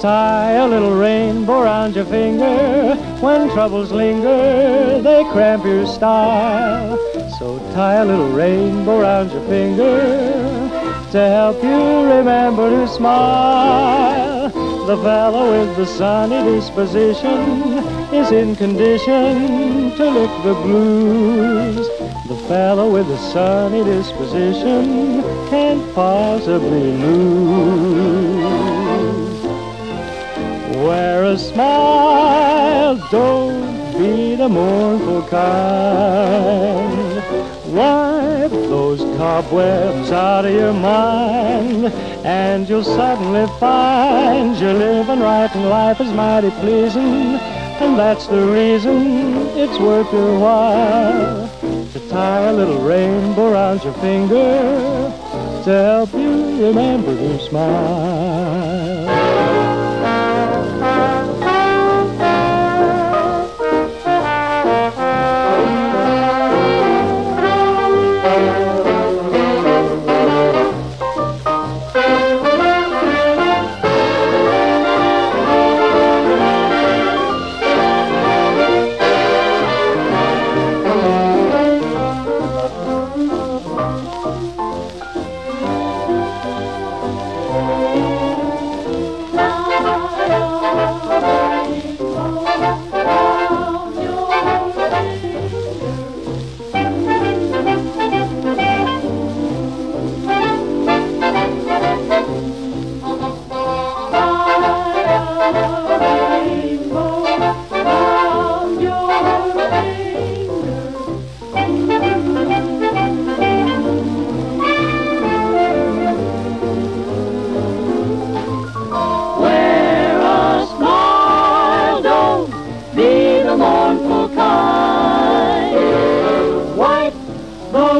Tie a little rainbow around your finger. When troubles linger, they cramp your style. So tie a little rainbow around your finger to help you remember to smile. The fellow with the sunny disposition is in condition to lick the blues. The fellow with the sunny disposition can't possibly lose. Wear a smile, don't be the mournful kind. Wipe those cobwebs out of your mind, and you'll suddenly find you're living right and life is mighty pleasing, and that's the reason it's worth your while to tie a little rainbow around your finger to help you remember to smile.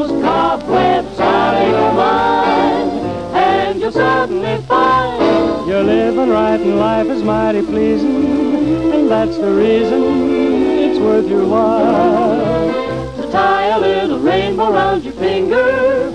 Those cobwebs out of your mind, and you'll suddenly find You're living right and life is mighty pleasing, and that's the reason it's worth your while. to tie a little rainbow around your finger